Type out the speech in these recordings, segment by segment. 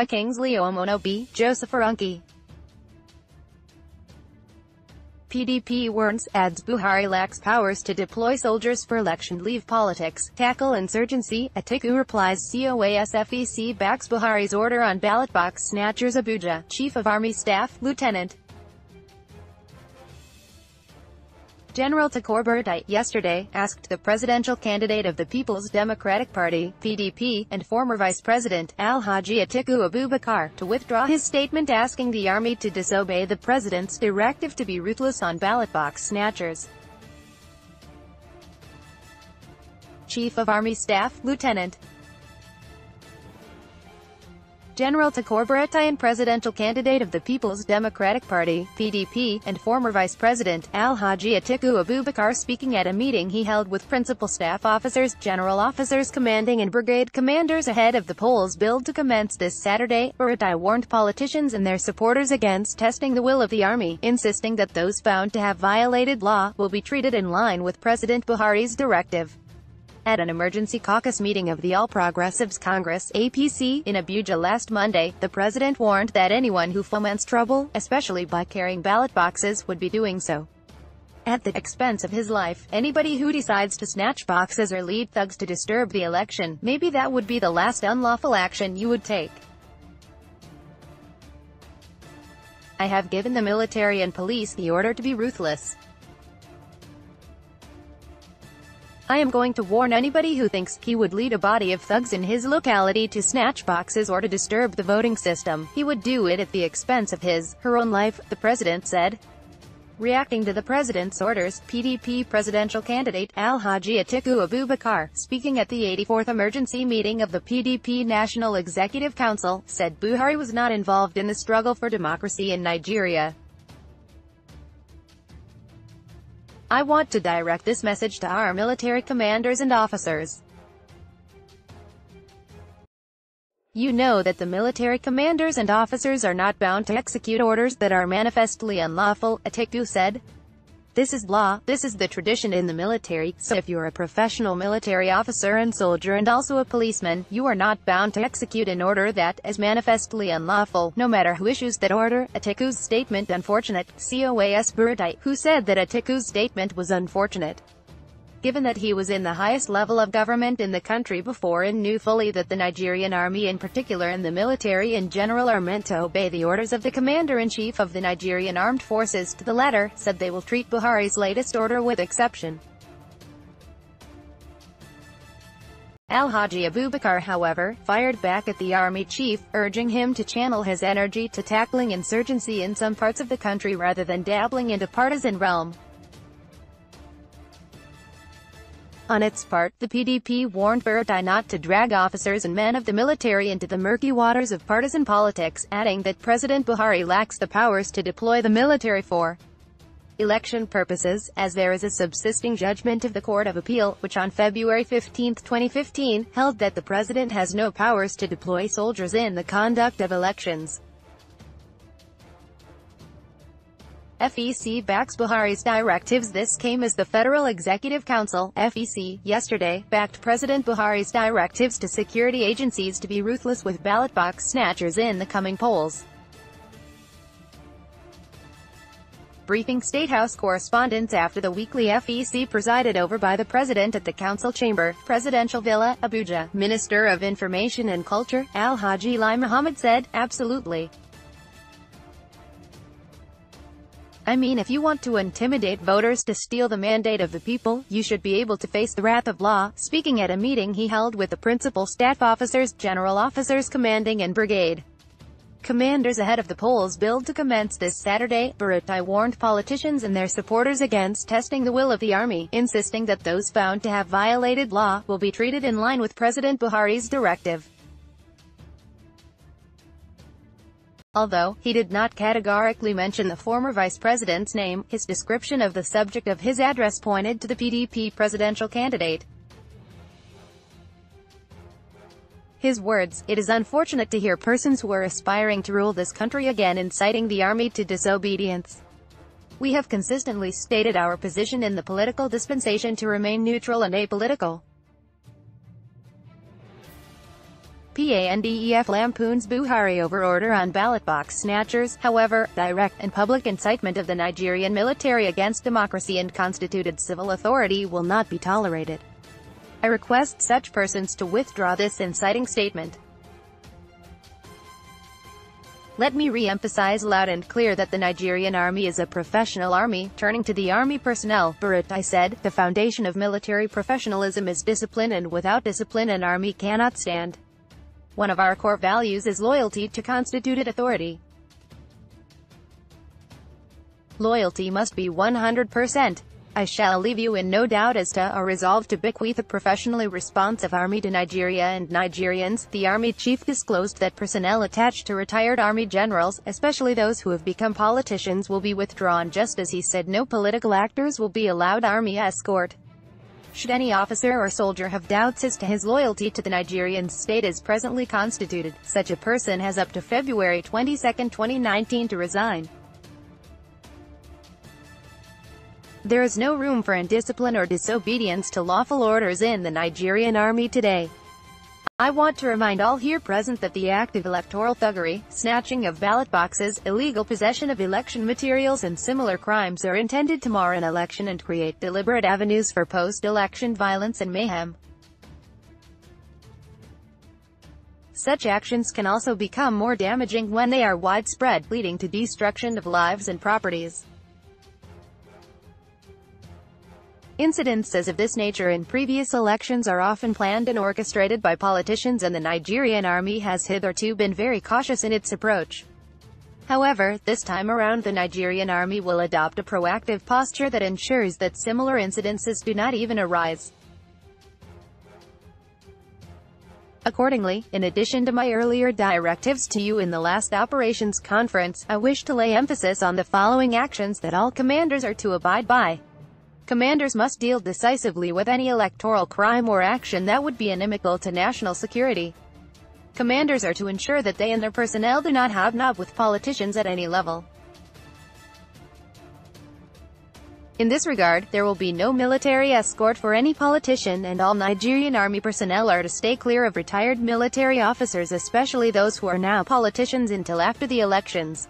by Kingsley B. Joseph Erunke. PDP warns, adds Buhari lacks powers to deploy soldiers for election leave politics, tackle insurgency, Atiku replies COAS FEC backs Buhari's order on ballot box snatchers Abuja, Chief of Army Staff, Lieutenant. General Buratai, yesterday, asked the presidential candidate of the People's Democratic Party, PDP, and former Vice President, Alhaji Atiku Abubakar, to withdraw his statement asking the army to disobey the president's directive to be ruthless on ballot box snatchers. Chief of Army Staff, Lieutenant General Buratai and presidential candidate of the People's Democratic Party, PDP, and former Vice President, Alhaji Atiku Abubakar speaking at a meeting he held with principal staff officers, general officers commanding and brigade commanders ahead of the polls billed to commence this Saturday, Buratai warned politicians and their supporters against testing the will of the army, insisting that those found to have violated law will be treated in line with President Buhari's directive. At an emergency caucus meeting of the All Progressives Congress APC, in Abuja last Monday, the president warned that anyone who foments trouble, especially by carrying ballot boxes, would be doing so at the expense of his life. Anybody who decides to snatch boxes or lead thugs to disturb the election, maybe that would be the last unlawful action you would take. I have given the military and police the order to be ruthless. I am going to warn anybody who thinks he would lead a body of thugs in his locality to snatch boxes or to disturb the voting system. He would do it at the expense of his, her own life, the president said. Reacting to the president's orders, PDP presidential candidate, Alhaji Atiku Abubakar, speaking at the 84th emergency meeting of the PDP National Executive Council, said Buhari was not involved in the struggle for democracy in Nigeria. I want to direct this message to our military commanders and officers. You know that the military commanders and officers are not bound to execute orders that are manifestly unlawful, Atiku said. This is law, this is the tradition in the military, so if you're a professional military officer and soldier and also a policeman, you are not bound to execute an order that is manifestly unlawful, no matter who issues that order. Atiku's statement unfortunate, COAS Buratai, who said that Atiku's statement was unfortunate given that he was in the highest level of government in the country before and knew fully that the Nigerian army in particular and the military in general are meant to obey the orders of the commander-in-chief of the Nigerian armed forces to the letter, said they will treat Buhari's latest order with exception. Al-Haji Abubakar however, fired back at the army chief, urging him to channel his energy to tackling insurgency in some parts of the country rather than dabbling into partisan realm. On its part, the PDP warned Buratai not to drag officers and men of the military into the murky waters of partisan politics, adding that President Buhari lacks the powers to deploy the military for election purposes, as there is a subsisting judgment of the Court of Appeal, which on February 15, 2015, held that the president has no powers to deploy soldiers in the conduct of elections. FEC backs Buhari's directives This came as the Federal Executive Council, FEC, yesterday, backed President Buhari's directives to security agencies to be ruthless with ballot box snatchers in the coming polls. Briefing State House correspondents after the weekly FEC presided over by the President at the Council Chamber, Presidential Villa, Abuja, Minister of Information and Culture, Al-Haji Lai Mohammed said, absolutely. I mean if you want to intimidate voters to steal the mandate of the people, you should be able to face the wrath of law. Speaking at a meeting he held with the principal staff officers, general officers commanding and brigade commanders ahead of the polls billed to commence this Saturday, Buratai warned politicians and their supporters against testing the will of the army, insisting that those found to have violated law will be treated in line with President Buhari's directive. Although, he did not categorically mention the former vice president's name, his description of the subject of his address pointed to the PDP presidential candidate. His words, It is unfortunate to hear persons who are aspiring to rule this country again inciting the army to disobedience. We have consistently stated our position in the political dispensation to remain neutral and apolitical. PANDEF lampoons Buhari over order on ballot box snatchers, however, direct and public incitement of the Nigerian military against democracy and constituted civil authority will not be tolerated. I request such persons to withdraw this inciting statement. Let me re-emphasize loud and clear that the Nigerian army is a professional army. Turning to the army personnel, Buratai said, the foundation of military professionalism is discipline and without discipline an army cannot stand. One of our core values is loyalty to constituted authority. Loyalty must be 100%. I shall leave you in no doubt as to our resolve to bequeath a professionally responsive army to Nigeria and Nigerians. The army chief disclosed that personnel attached to retired army generals, especially those who have become politicians will be withdrawn just as he said no political actors will be allowed army escort. Should any officer or soldier have doubts as to his loyalty to the Nigerian state as presently constituted, such a person has up to February 22, 2019 to resign. There is no room for indiscipline or disobedience to lawful orders in the Nigerian army today. I want to remind all here present that the act of electoral thuggery, snatching of ballot boxes, illegal possession of election materials and similar crimes are intended to mar an election and create deliberate avenues for post-election violence and mayhem. Such actions can also become more damaging when they are widespread, leading to destruction of lives and properties. Incidences of this nature in previous elections are often planned and orchestrated by politicians and the Nigerian army has hitherto been very cautious in its approach. However, this time around the Nigerian army will adopt a proactive posture that ensures that similar incidences do not even arise. Accordingly, in addition to my earlier directives to you in the last operations conference, I wish to lay emphasis on the following actions that all commanders are to abide by. Commanders must deal decisively with any electoral crime or action that would be inimical to national security. Commanders are to ensure that they and their personnel do not hobnob with politicians at any level. In this regard, there will be no military escort for any politician and all Nigerian army personnel are to stay clear of retired military officers especially those who are now politicians until after the elections.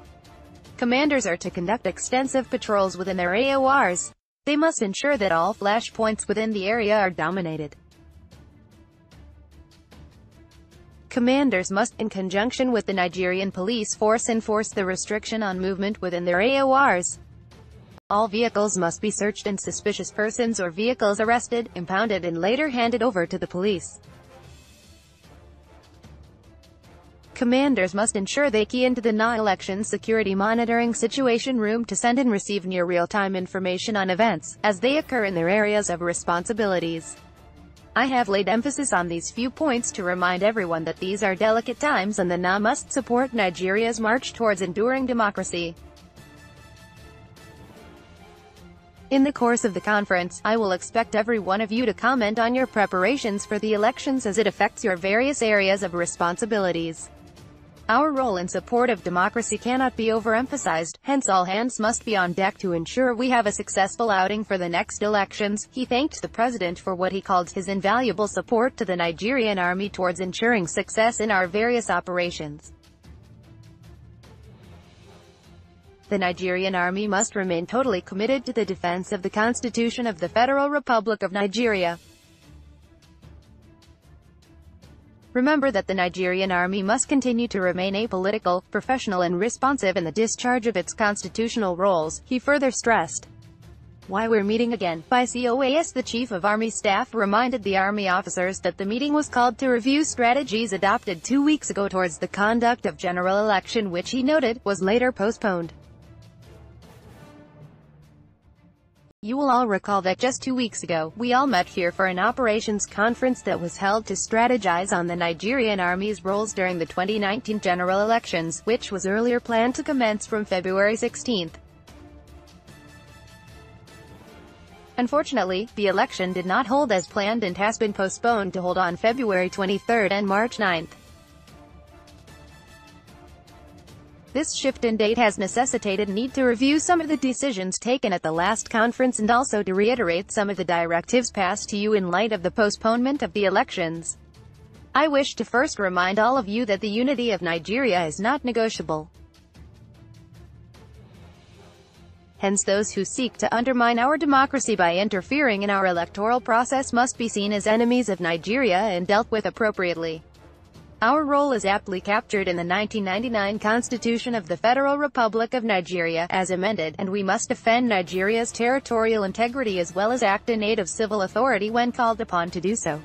Commanders are to conduct extensive patrols within their AORs. They must ensure that all flashpoints within the area are dominated. Commanders must, in conjunction with the Nigerian police force enforce the restriction on movement within their AORs. All vehicles must be searched and suspicious persons or vehicles arrested, impounded and later handed over to the police. Commanders must ensure they key into the NA-election security monitoring situation room to send and receive near real-time information on events, as they occur in their areas of responsibilities. I have laid emphasis on these few points to remind everyone that these are delicate times and the NA must support Nigeria's march towards enduring democracy. In the course of the conference, I will expect every one of you to comment on your preparations for the elections as it affects your various areas of responsibilities. Our role in support of democracy cannot be overemphasized, hence all hands must be on deck to ensure we have a successful outing for the next elections. He thanked the president for what he called his invaluable support to the Nigerian army towards ensuring success in our various operations. The Nigerian army must remain totally committed to the defense of the Constitution of the Federal Republic of Nigeria. Remember that the Nigerian army must continue to remain apolitical, professional and responsive in the discharge of its constitutional roles, he further stressed. Why we're meeting again. By COAS the Chief of Army Staff reminded the Army officers that the meeting was called to review strategies adopted two weeks ago towards the conduct of general election which he noted, was later postponed. You will all recall that just two weeks ago, we all met here for an operations conference that was held to strategize on the Nigerian Army's roles during the 2019 general elections, which was earlier planned to commence from February 16. Unfortunately, the election did not hold as planned and has been postponed to hold on February 23 and March 9. This shift in date has necessitated need to review some of the decisions taken at the last conference and also to reiterate some of the directives passed to you in light of the postponement of the elections. I wish to first remind all of you that the unity of Nigeria is not negotiable. Hence those who seek to undermine our democracy by interfering in our electoral process must be seen as enemies of Nigeria and dealt with appropriately. Our role is aptly captured in the 1999 Constitution of the Federal Republic of Nigeria, as amended, and we must defend Nigeria's territorial integrity as well as act in aid of civil authority when called upon to do so.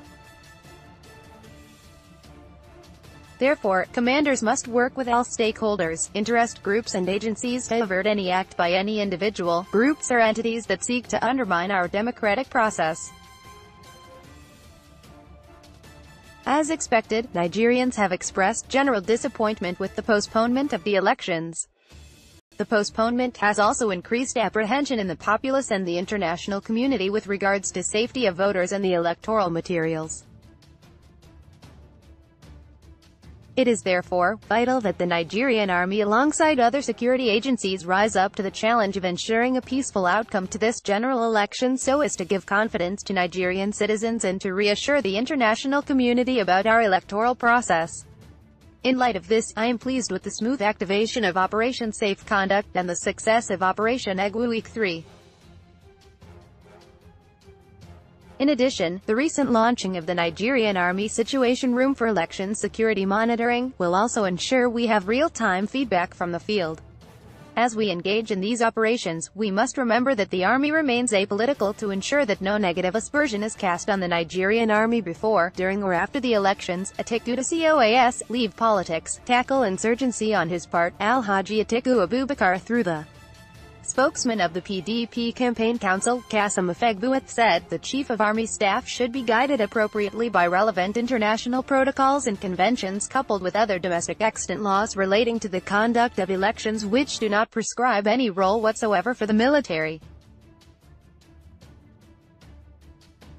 Therefore, commanders must work with all stakeholders, interest groups and agencies to avert any act by any individual, groups or entities that seek to undermine our democratic process. As expected, Nigerians have expressed general disappointment with the postponement of the elections. The postponement has also increased apprehension in the populace and the international community with regards to safety of voters and the electoral materials. It is therefore vital that the Nigerian army alongside other security agencies rise up to the challenge of ensuring a peaceful outcome to this general election so as to give confidence to Nigerian citizens and to reassure the international community about our electoral process. In light of this, I am pleased with the smooth activation of Operation Safe Conduct and the success of Operation Egwu Eke 3. In addition, the recent launching of the Nigerian Army Situation Room for Election Security Monitoring will also ensure we have real-time feedback from the field. As we engage in these operations, we must remember that the Army remains apolitical to ensure that no negative aspersion is cast on the Nigerian Army before, during or after the elections. Atiku to COAS, leave politics, tackle insurgency on his part, Alhaji Atiku Abubakar through the Spokesman of the PDP Campaign Council, Kasim Afegbua, said, the Chief of Army Staff should be guided appropriately by relevant international protocols and conventions coupled with other domestic extant laws relating to the conduct of elections which do not prescribe any role whatsoever for the military.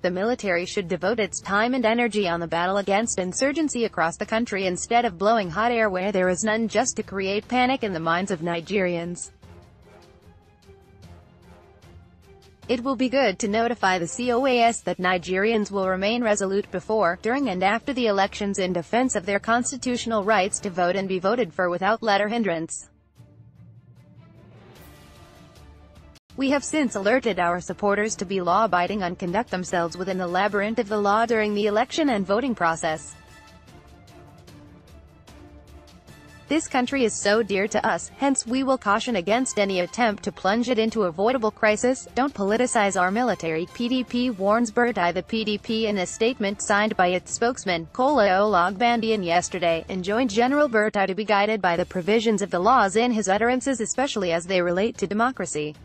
The military should devote its time and energy on the battle against insurgency across the country instead of blowing hot air where there is none just to create panic in the minds of Nigerians. It will be good to notify the COAS that Nigerians will remain resolute before, during and after the elections in defense of their constitutional rights to vote and be voted for without let or hindrance. We have since alerted our supporters to be law-abiding and conduct themselves within the labyrinth of the law during the election and voting process. This country is so dear to us, hence we will caution against any attempt to plunge it into avoidable crisis. Don't politicize our military, PDP warns Buratai the PDP in a statement signed by its spokesman, Kola Ologbondiyan yesterday, enjoined General Buratai to be guided by the provisions of the laws in his utterances especially as they relate to democracy.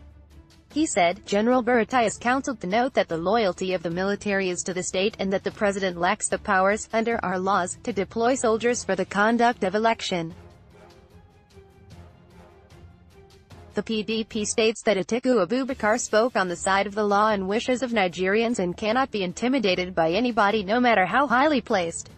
He said, General Buratai is counseled to note that the loyalty of the military is to the state and that the president lacks the powers, under our laws, to deploy soldiers for the conduct of election. The PDP states that Atiku Abubakar spoke on the side of the law and wishes of Nigerians and cannot be intimidated by anybody no matter how highly placed.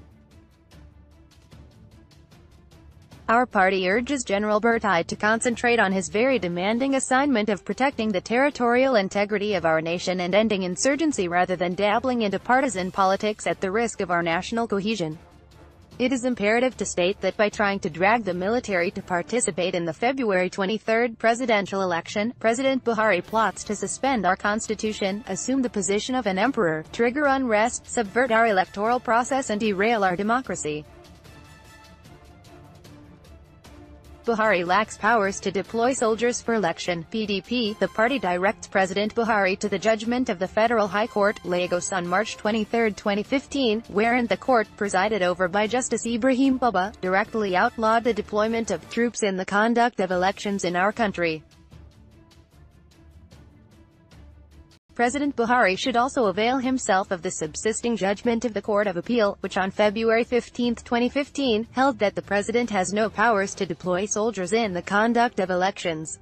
Our party urges General Buratai to concentrate on his very demanding assignment of protecting the territorial integrity of our nation and ending insurgency rather than dabbling into partisan politics at the risk of our national cohesion. It is imperative to state that by trying to drag the military to participate in the February 23 presidential election, President Buhari plots to suspend our constitution, assume the position of an emperor, trigger unrest, subvert our electoral process and derail our democracy. Buhari lacks powers to deploy soldiers for election. PDP, the party directs President Buhari to the judgment of the Federal High Court, Lagos on March 23, 2015, wherein the court, presided over by Justice Ibrahim Buba, directly outlawed the deployment of troops in the conduct of elections in our country. President Buhari should also avail himself of the subsisting judgment of the Court of Appeal, which on February 15, 2015, held that the president has no powers to deploy soldiers in the conduct of elections.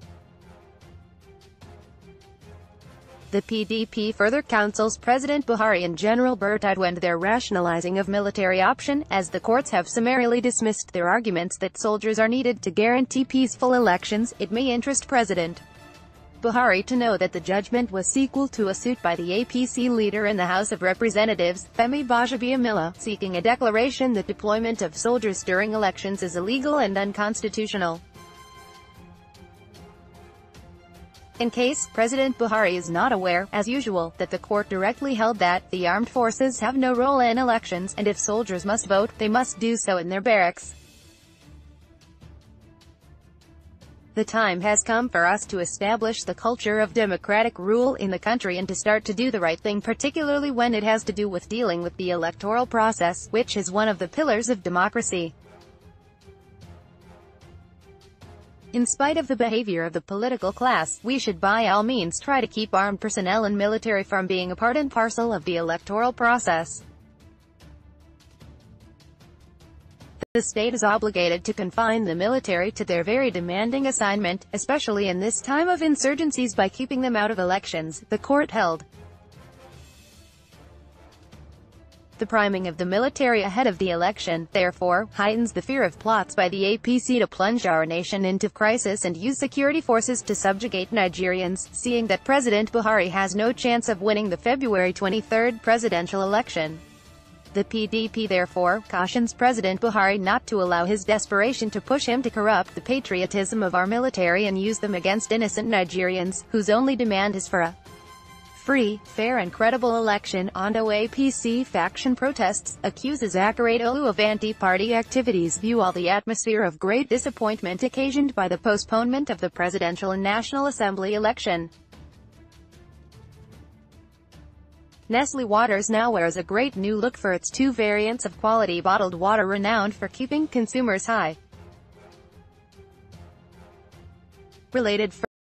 The PDP further counsels President Buhari and General Buratai to end their rationalizing of military option, as the courts have summarily dismissed their arguments that soldiers are needed to guarantee peaceful elections, it may interest President Buhari to know that the judgment was sequel to a suit by the APC leader in the House of Representatives, Femi Gbajabiamila, seeking a declaration that deployment of soldiers during elections is illegal and unconstitutional. In case President Buhari is not aware, as usual, that the court directly held that the armed forces have no role in elections, and if soldiers must vote, they must do so in their barracks. The time has come for us to establish the culture of democratic rule in the country and to start to do the right thing particularly when it has to do with dealing with the electoral process, which is one of the pillars of democracy. In spite of the behavior of the political class, we should by all means try to keep armed personnel and military from being a part and parcel of the electoral process. The state is obligated to confine the military to their very demanding assignment, especially in this time of insurgencies by keeping them out of elections, the court held. The priming of the military ahead of the election, therefore, heightens the fear of plots by the APC to plunge our nation into crisis and use security forces to subjugate Nigerians, seeing that President Buhari has no chance of winning the February 23 presidential election. The PDP therefore, cautions President Buhari not to allow his desperation to push him to corrupt the patriotism of our military and use them against innocent Nigerians, whose only demand is for a free, fair and credible election, Ondo APC faction protests, accuses Olu of anti-party activities view all the atmosphere of great disappointment occasioned by the postponement of the presidential and National Assembly election. Nestle Waters now wears a great new look for its two variants of quality bottled water renowned for keeping consumers high. Related